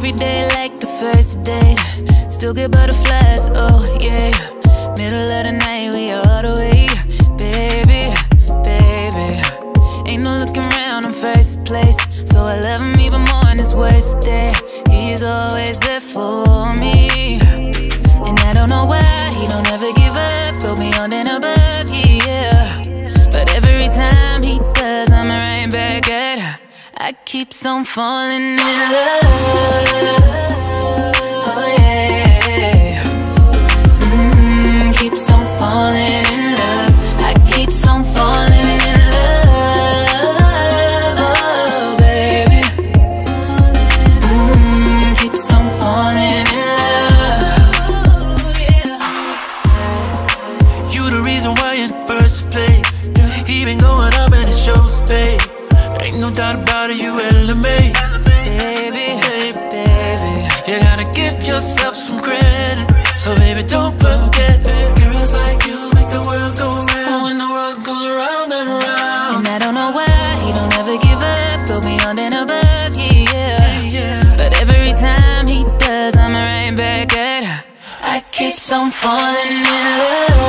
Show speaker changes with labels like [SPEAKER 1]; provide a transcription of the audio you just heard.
[SPEAKER 1] every day like the first day. Still get butterflies, oh yeah. Middle of the night, we all the way. Baby, baby. Ain't no looking around, I'm first place. So I love him even more on his worst day. He's always there for I keep on falling in love. Oh yeah. Mm, keeps on falling in love. I keeps on falling in love. Oh baby. Mm, keeps on falling in love.
[SPEAKER 2] You the reason why in first place. Even going up in the show space. Ain't no doubt about it, you elevate.
[SPEAKER 1] Baby, baby.
[SPEAKER 2] You gotta give yourself some credit. So baby, don't forget. Girls like you make the world go round. When the world goes around and around.
[SPEAKER 1] And I don't know why he don't ever give up, go beyond and above, yeah.
[SPEAKER 2] Yeah.
[SPEAKER 1] But every time he does, I'm right back at her. I keep on falling in love.